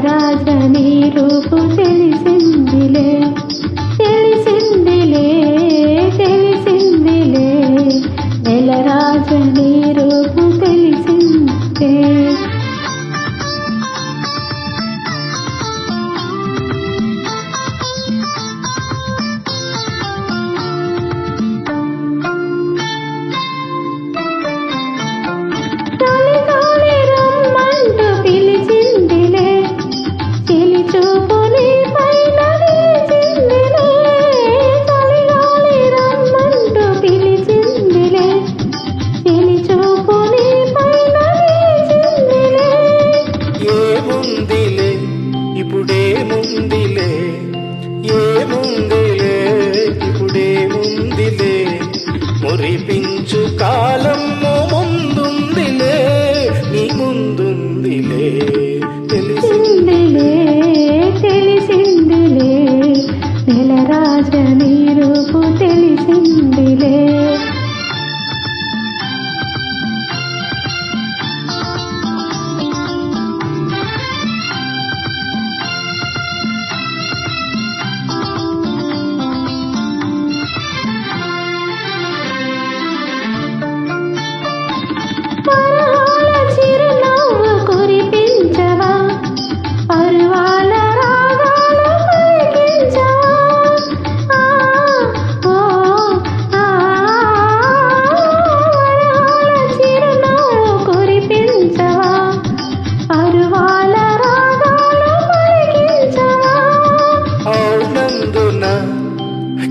రాజ నీ రూపు తెలిసిందిలే. காலம்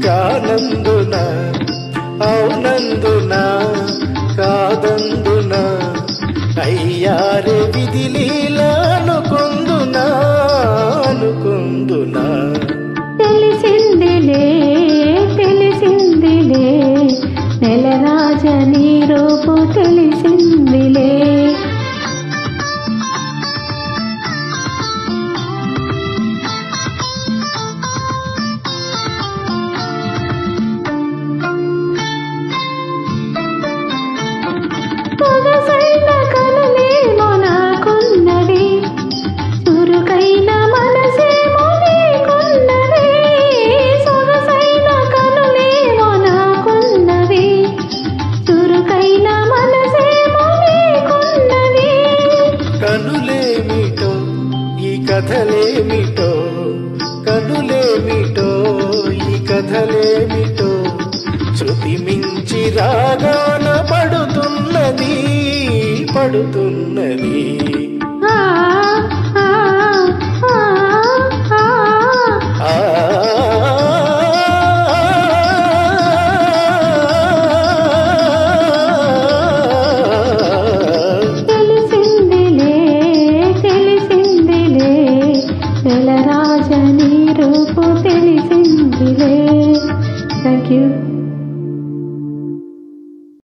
కానందున అవునందున కాదందున అయ్యారే విధిలీలా అనుకుందునా అనుకుందునా. తెలిసిందిలే కథలేమిటో కనులేమిటో ఈ కథలేమిటో? శృతి మించి రాగాన పడుతున్నది పడుతున్నది. రాజని రూపు